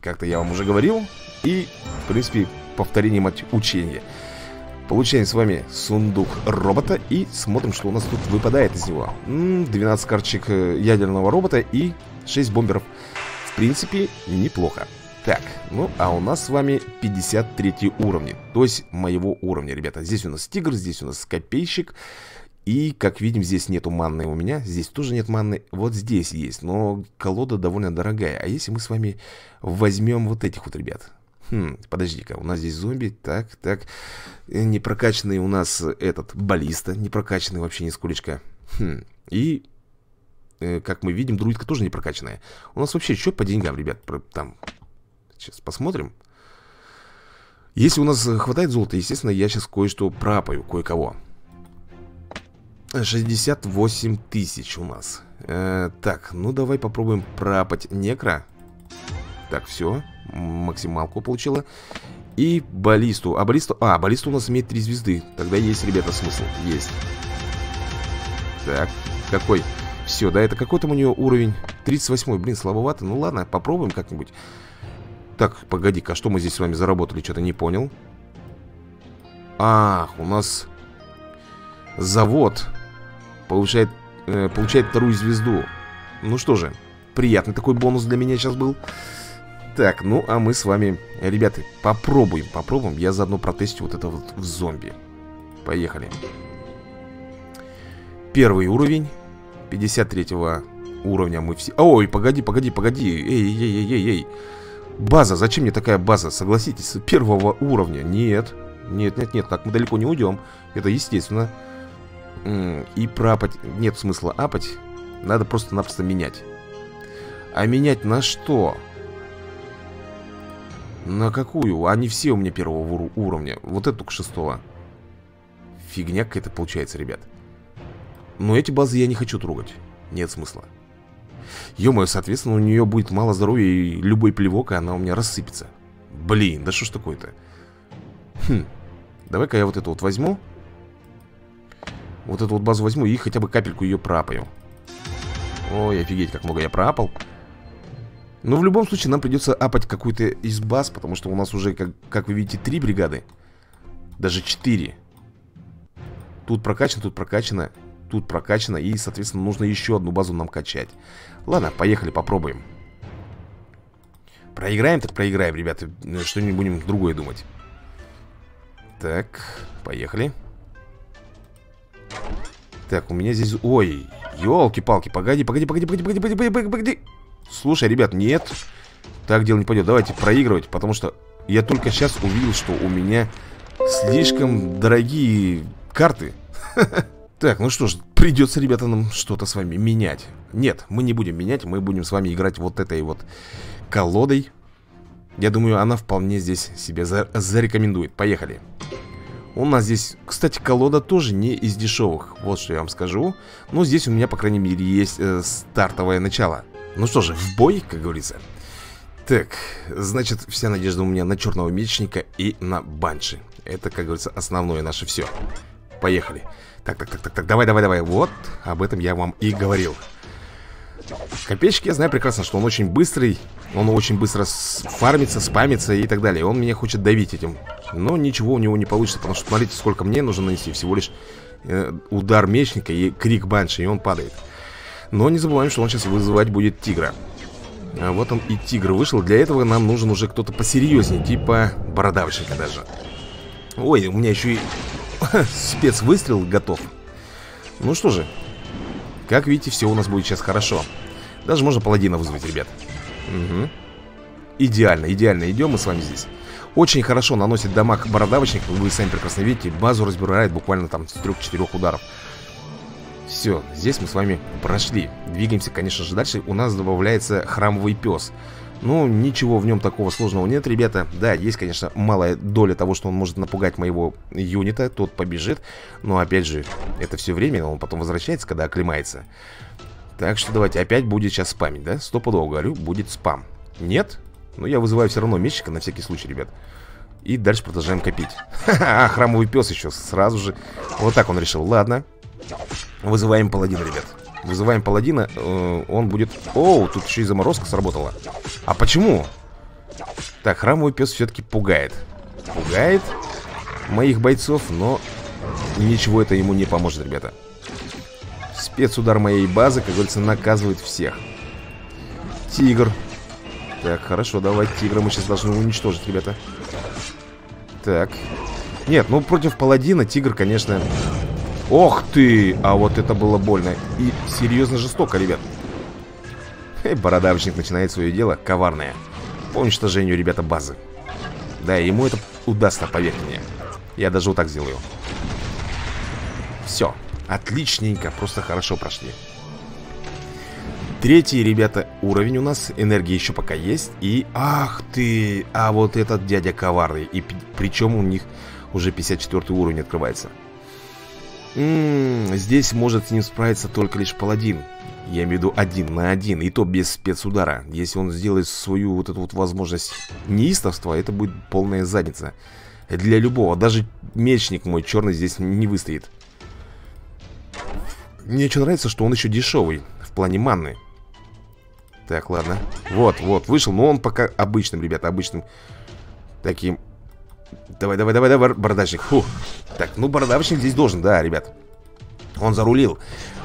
Как-то я вам уже говорил И, в принципе, повторением учения. Получаем с вами сундук робота и смотрим, что у нас тут выпадает из него. 12 карточек э, ядерного робота и 6 бомберов. В принципе, неплохо. Так, ну а у нас с вами 53 уровни, то есть моего уровня, ребята. Здесь у нас тигр, здесь у нас копейщик. И, как видим, здесь нету манны у меня, здесь тоже нет манны. Вот здесь есть, но колода довольно дорогая. А если мы с вами возьмем вот этих вот ребят? Хм, подожди-ка, у нас здесь зомби, так, так э, Непрокачанный у нас этот баллиста Непрокачанный вообще нисколечко хм. И, э, как мы видим, друидка тоже непрокачанная У нас вообще что по деньгам, ребят, там Сейчас посмотрим. Если у нас хватает золота, естественно, я сейчас кое-что пропаю, кое-кого. 68 тысяч у нас. Э, Так, ну давай попробуем пропать некро. Так, все Максималку получила. И баллисту. А баллисту, а, баллисту у нас имеет 3 звезды. Тогда есть, ребята, смысл. Есть. Так, какой? Все, да, это какой там у нее уровень? 38 блин, слабовато. Ну ладно, попробуем как-нибудь Так, погоди-ка, а что мы здесь с вами заработали? Что-то не понял. Ах, у нас Завод Получает, э, получает вторую звезду. Ну что же, приятный такой бонус для меня сейчас был. Так, ну а мы с вами, ребята, попробуем, попробуем. Я заодно протестю вот это вот в зомби. Поехали. Первый уровень. 53 уровня мы все... Ой, погоди, погоди, погоди. Эй, эй, эй, эй, эй База, зачем мне такая база? Согласитесь, первого уровня Нет, нет, нет, нет, так мы далеко не уйдем Это естественно и пропать нет смысла апать. Надо просто-напросто менять. А менять на что? На какую? Они все у меня первого уровня. Вот эту к шестого. Фигня какая-то получается, ребят. Но эти базы я не хочу трогать. Нет смысла. Ё соответственно, у нее будет мало здоровья, и любой плевок, и она у меня рассыпется. Блин, да что ж такое-то? Хм. Давай-ка я вот это вот возьму. Вот эту вот базу возьму и хотя бы капельку ее пропаю. Ой, офигеть, как много я проапал. Но в любом случае нам придется апать какую-то из баз, потому что у нас уже, как, как вы видите, три бригады. Даже четыре. Тут прокачано, тут прокачано, тут прокачано. И, соответственно, нужно еще одну базу нам качать. Ладно, поехали, попробуем. Проиграем, так проиграем, ребята. Что-нибудь будем другое думать. Так, поехали. Так, у меня здесь... Ой, елки-палки, погоди, погоди, погоди, погоди, погоди, погоди, погоди, погоди. Слушай, ребят, нет. Так дело не пойдет. Давайте проигрывать, потому что я только сейчас увидел, что у меня слишком дорогие карты. Так, ну что ж, придется, ребята, нам что-то с вами менять. Нет, мы не будем менять, мы будем с вами играть вот этой вот колодой. Я думаю, она вполне здесь себе зарекомендует. Поехали. У нас здесь, кстати, колода тоже не из дешевых Вот что я вам скажу Но здесь у меня, по крайней мере, есть э, стартовое начало Ну что же, в бой, как говорится Так, значит, вся надежда у меня на черного мечника и на банши Это, как говорится, основное наше все Поехали Так, так, так, так, так, давай, давай, давай. Вот, об этом я вам и говорил. Копейщик, я знаю прекрасно, что он очень быстрый Он очень быстро фармится, спамится и так далее. Он меня хочет давить этим. Но ничего у него не получится Потому что смотрите, сколько мне нужно нанести. Всего лишь э, удар мечника и крик банши И он падает. Но не забываем, что он сейчас вызывать будет тигра. А Вот он и тигр вышел. Для этого нам нужен уже кто-то посерьезнее Типа бородавочника даже. Ой, у меня еще и спецвыстрел готов. Ну что же, как видите, все у нас будет сейчас хорошо. Даже можно паладина вызвать, ребят. Угу. Идеально, идеально идем мы с вами здесь. Очень хорошо наносит дамаг бородавочник. Вы сами прекрасно видите, базу разбирает буквально там с 3-4 ударов. Все, здесь мы с вами прошли. Двигаемся, конечно же, дальше. У нас добавляется храмовый пес ну, ничего в нем такого сложного нет, ребята. Да, есть, конечно, малая доля того, что он может напугать моего юнита. Тот побежит. Но, опять же, это все время Он потом возвращается, когда оклемается. Так что давайте, опять будет сейчас спамить, да? Стопудово говорю, будет спам. Нет? Ну, я вызываю все равно мечника на всякий случай, ребят. И дальше продолжаем копить. А, храмовый пес еще сразу же. Вот так он решил, ладно. Вызываем паладина, ребят Вызываем паладина, э, он будет... Оу, тут еще и заморозка сработала. А почему? Так, храмовый пес все-таки пугает. Пугает моих бойцов, но ничего это ему не поможет, ребята. Спецудар моей базы, как говорится, наказывает всех. Тигр. Так, хорошо, давай тигра мы сейчас должны уничтожить, ребята. Так. Нет, ну против паладина тигр, конечно, Ох ты! А вот это было больно. И серьезно жестоко, ребят. Эй, бородавочник начинает свое дело коварное. По уничтожению, ребята, базы. Да, ему это удастся, поверьте мне Я даже вот так сделаю Все, отличненько, просто хорошо прошли Третий, ребята, уровень у нас Энергия еще пока есть И, ах ты, а вот этот дядя коварный И причем у них уже 54 уровень открывается М -м, Здесь может с ним справиться только лишь паладин Я имею в виду один на один И то без спецудара Если он сделает свою вот эту вот возможность неистовства Это будет полная задница Для любого, даже мечник мой черный здесь не выстоит Мне что нравится, что он еще дешевый В плане манны так, ладно. Вот, вот, вышел. Но он пока обычным, ребята, обычным. Таким. Давай, давай, давай, давай, бородачник. Фу. Так, ну бородавочник здесь должен, да, ребят. Он зарулил.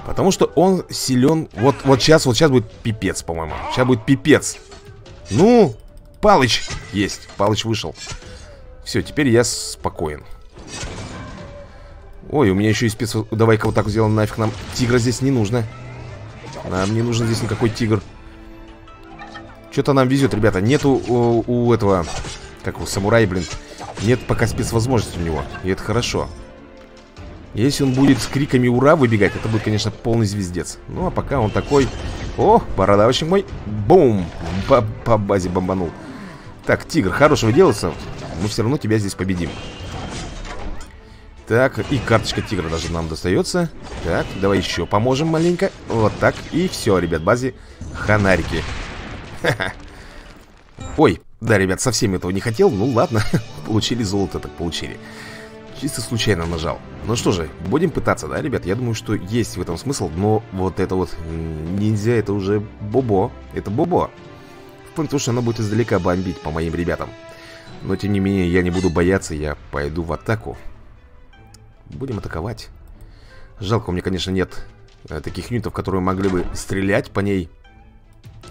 Потому что он силен. Вот, вот сейчас, вот сейчас будет пипец, по-моему. Сейчас будет пипец. Ну, Палыч есть. Палыч вышел. Все, теперь я спокоен. Ой, у меня еще и спец... Давай-ка вот так сделаем нафиг нам. Тигра здесь не нужно. Нам не нужен здесь никакой тигр. Что-то нам везет, ребята. Нету у, у этого, как у самурая, блин, нет пока спецвозможности у него. И это хорошо. Если он будет с криками «Ура!» выбегать, это будет, конечно, полный звездец. Ну, а пока он такой... О, бородавочник мой. Бум! По, по базе бомбанул. Так, тигр, хорошего делается. Мы все равно тебя здесь победим. Так, и карточка тигра даже нам достается. Так, давай еще поможем маленько. Вот так. И все, ребят, базе ханарики. Ой, да, ребят, совсем этого не хотел. Ну ладно, получили золото, так получили. Чисто случайно нажал. Ну что же, будем пытаться, да, ребят? Я думаю, что есть в этом смысл, но вот это вот ниндзя, это уже бобо. Это бобо. В плане того, что она будет издалека бомбить по моим ребятам. Но, тем не менее, я не буду бояться, я пойду в атаку. Будем атаковать. Жалко, у меня, конечно, нет э, таких юнитов, которые могли бы стрелять по ней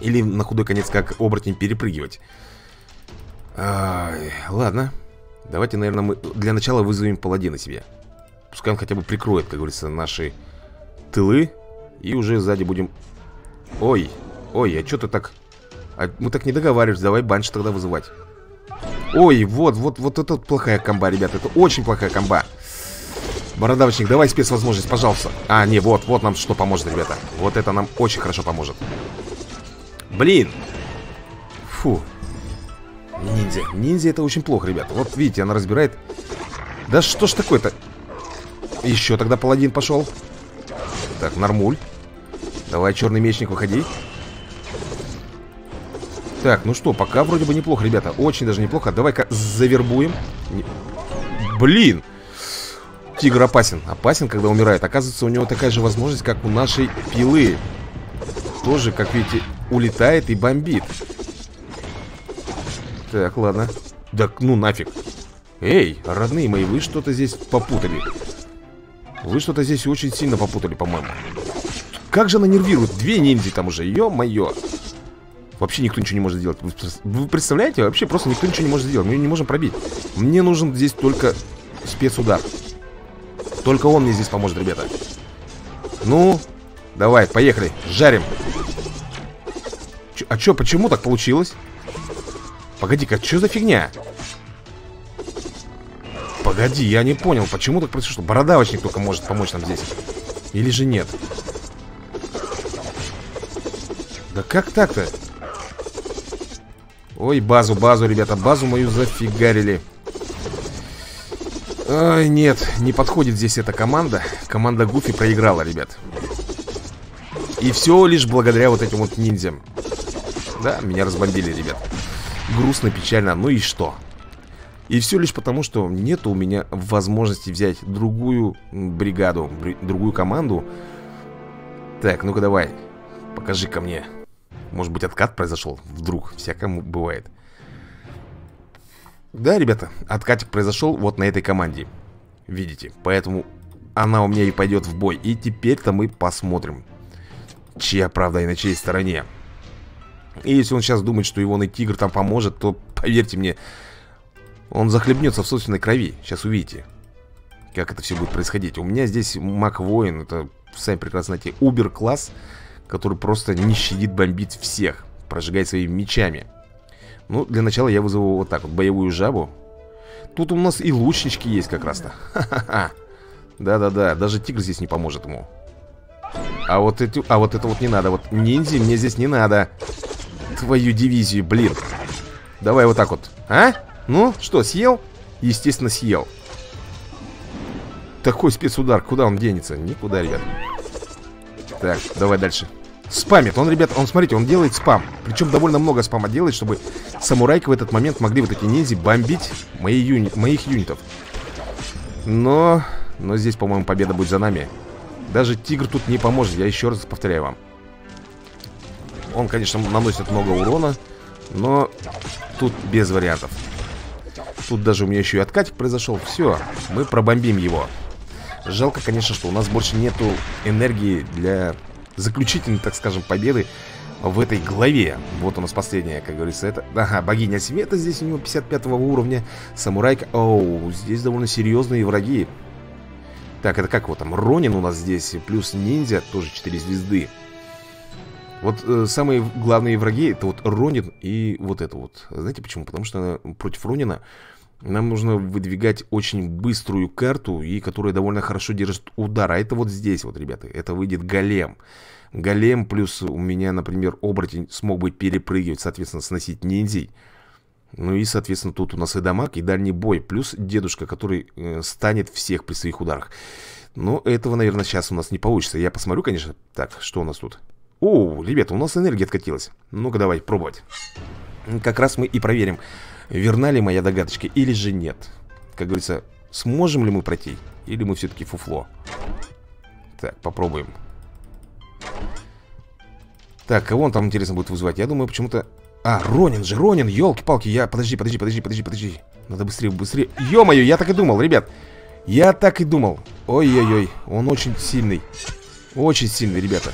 или на худой конец как оборотень перепрыгивать. Ай, ладно. Давайте, наверное, мы для начала вызовем паладина себе. Пускай он хотя бы прикроет, как говорится, наши тылы. И уже сзади будем... Ой, ой, а что ты так... А мы так не договаривались, давай банш тогда вызывать. Ой, вот, вот, вот это плохая комба, ребята, это очень плохая комба. Бородавочник, давай спецвозможность, пожалуйста. А, не, вот, вот нам что поможет, ребята. Вот это нам очень хорошо поможет. Блин. Фу. Ниндзя. Ниндзя это очень плохо, ребята. Вот видите, она разбирает. Да что ж такое-то? Еще тогда паладин пошел. Так, нормуль. Давай, черный мечник, выходи. Так, ну что, пока вроде бы неплохо, ребята. Очень даже неплохо. Давай-ка завербуем. Не... Блин! Тигр опасен. Опасен, когда умирает. Оказывается, у него такая же возможность, как у нашей пилы. Тоже, как видите, улетает и бомбит. Так, ладно. Да ну нафиг. Эй, родные мои, вы что-то здесь попутали. Вы что-то здесь очень сильно попутали, по-моему. Как же она нервирует? Две ниндзя там уже, ё-моё. Вообще никто ничего не может сделать. Вы представляете? Вообще просто никто ничего не может сделать. Мы ее не можем пробить. Мне нужен здесь только спецудар. Только он мне здесь поможет, ребята. Ну, давай, поехали. Жарим. А чё, почему так получилось? Погоди-ка, что за фигня? Погоди, я не понял, почему так произошло Бородавочник только может помочь нам здесь Или же нет? Да как так-то? Ой, базу, базу, ребята, базу мою зафигарили Ой, нет, не подходит здесь эта команда Команда Гуфи проиграла, ребят И все лишь благодаря вот этим вот ниндзям да, меня разбомбили, ребят Грустно, печально, ну и что? И все лишь потому, что нет у меня возможности взять другую бригаду, другую команду. Так, ну-ка давай, покажи ко мне. Может быть откат произошел, вдруг, всякому бывает. Да, ребята, откатик произошел вот на этой команде. Видите, поэтому она у меня и пойдет в бой. И теперь-то мы посмотрим Чья правда и на чьей стороне и если он сейчас думает, что его и тигр там поможет, то, поверьте мне, он захлебнется в собственной крови. Сейчас увидите, как это все будет происходить. У меня здесь маг-воин, это, сами прекрасно знаете, убер-класс, который просто не щадит, бомбит всех, прожигает своими мечами. Ну, для начала я вызову вот так вот, боевую жабу Тут у нас и лучнички есть как раз-то Да-да-да, даже тигр здесь не поможет ему А вот, эти, а вот это вот не надо Вот ниндзя мне здесь не надо Твою дивизию, блин. Давай вот так вот, а? Ну, что, съел? Естественно, съел. Такой спецудар, куда он денется? Никуда, ребят Так, давай дальше. Спамит, он, ребят, он, смотрите, он делает спам. Причем довольно много спама делает, чтобы самурайки в этот момент могли вот эти ниндзя бомбить мои юни моих юнитов. Но, но здесь, по-моему, победа будет за нами. Даже тигр тут не поможет, я еще раз повторяю вам Он, конечно, наносит много урона Но тут без вариантов Тут даже у меня еще и откатик произошел Все, мы пробомбим его Жалко, конечно, что у нас больше нету энергии для заключительной, так скажем, победы в этой главе. Вот у нас последняя, как говорится, это... Ага, богиня света здесь у него 55 уровня. Самурайка... Оу, здесь довольно серьезные враги. Так, это как вот там? Ронин у нас здесь, плюс ниндзя, тоже 4 звезды. Вот э, самые главные враги это вот Ронин и вот это вот. Знаете почему? Потому что против Ронина нам нужно выдвигать очень быструю карту, и которая довольно хорошо держит удар. А это вот здесь вот, ребята, это выйдет голем. Голем плюс у меня, например, оборотень смог бы перепрыгивать, соответственно, сносить ниндзей. Ну и, соответственно, тут у нас и дамаг, и дальний бой. Плюс дедушка, который э, станет всех при своих ударах. Но этого, наверное, сейчас у нас не получится. Я посмотрю, конечно. Так, что у нас тут? О, ребята, у нас энергия откатилась. Ну-ка, давай, пробовать. Как раз мы и проверим, верна ли моя догадочка или же нет. Как говорится, сможем ли мы пройти, или мы все-таки фуфло. Так, попробуем. Так, кого он там, интересно, будет вызывать? Я думаю, почему-то... А, Ронин же, Ронин, елки-палки, я... Подожди, подожди, подожди, подожди, подожди. Надо быстрее, быстрее. Ё-моё, я так и думал, ребят. Я так и думал. Ой-ой-ой, он очень сильный. Очень сильный, ребята.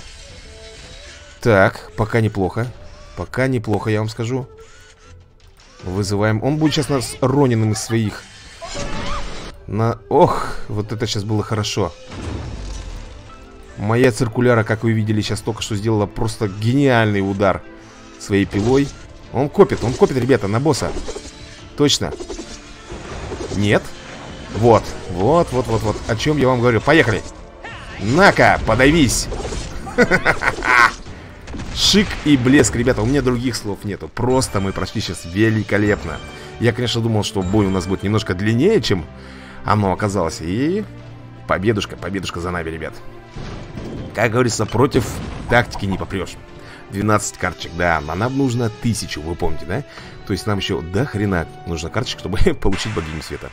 Так, пока неплохо. Пока неплохо, я вам скажу. Вызываем. Он будет сейчас нас Рониным из своих. На... Ох, вот это сейчас было хорошо. Моя циркуляра, как вы видели, сейчас только что сделала просто гениальный удар своей пилой. Он копит, он копит, ребята, на босса. Точно. Нет. Вот, вот, вот, вот, вот. О чем я вам говорю. Поехали. На-ка, подавись. Шик и блеск, ребята, у меня других слов нету. Просто мы прошли сейчас великолепно. Я, конечно, думал, что бой у нас будет немножко длиннее, чем оно оказалось. И победушка, победушка за нами, ребят. Как говорится, против тактики не попрешь. 12 карточек, да, а нам нужно тысячу, вы помните, да? То есть нам еще до хрена нужно карточек, чтобы получить богиню света.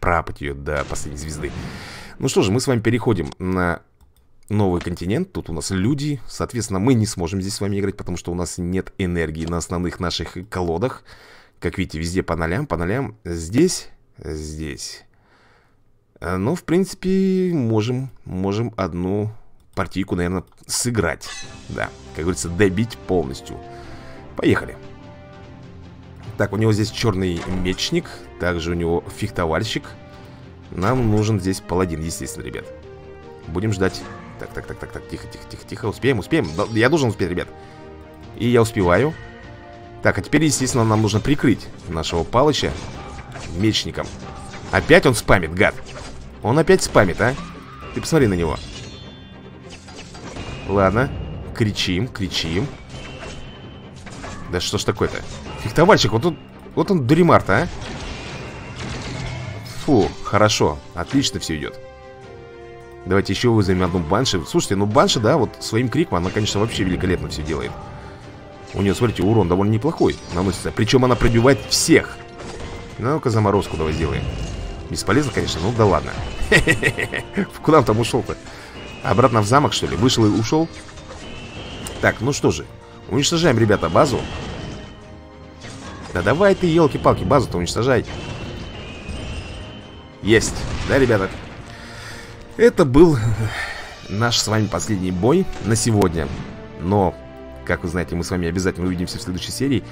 Пропать ее до последней звезды. Ну что же, мы с вами переходим на новый континент, тут у нас люди, соответственно, мы не сможем здесь с вами играть, потому что у нас нет энергии на основных наших колодах. Как видите, везде по нолям, по нолям. Здесь, здесь. Э, но, в принципе, можем, можем одну партийку, наверное, сыграть. Да, как говорится, добить полностью. Поехали. Так, у него здесь черный мечник, также у него фехтовальщик. Нам нужен здесь паладин, естественно, ребят. Будем ждать так, так, так, так, так, тихо, тихо, тихо, тихо. Успеем, успеем. Я должен успеть, ребят. И я успеваю. Так, а теперь, естественно, нам нужно прикрыть нашего Палыча мечником. Опять он спамит, гад. Он опять спамит, а? Ты посмотри на него. Ладно. Кричим, кричим. Да что ж такое-то? Фехтовальщик, вот он, вот он дуримарт, а? Фу, хорошо. Отлично все идет. Давайте еще вызовем одну банши. Слушайте, ну банши, да, вот своим криком она, конечно, вообще великолепно все делает. У нее, смотрите, урон довольно неплохой наносится. Причем она пробивает всех. Ну-ка заморозку давай сделаем. Бесполезно, конечно, ну да ладно. Куда он там ушел-то? Обратно в замок, что ли? Вышел и ушел? Так, ну что же. Уничтожаем, ребята, базу. Да давай ты, елки-палки, базу-то уничтожай. Есть. Да, ребята? Это был наш с вами последний бой на сегодня. Но, как вы знаете, мы с вами обязательно увидимся в следующей серии.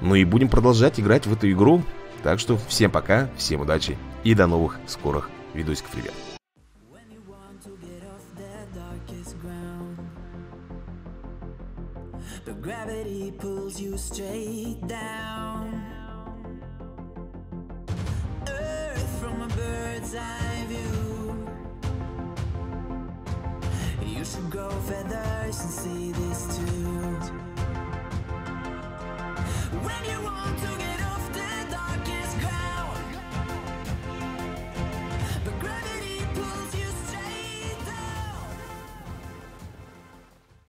Ну и будем продолжать играть в эту игру. Так что всем пока, всем удачи и до новых скорых видосиков, ребят. but gravity pulls you straight down. Earth from a bird's eye view. You should grow feathers and see this too. When you want to get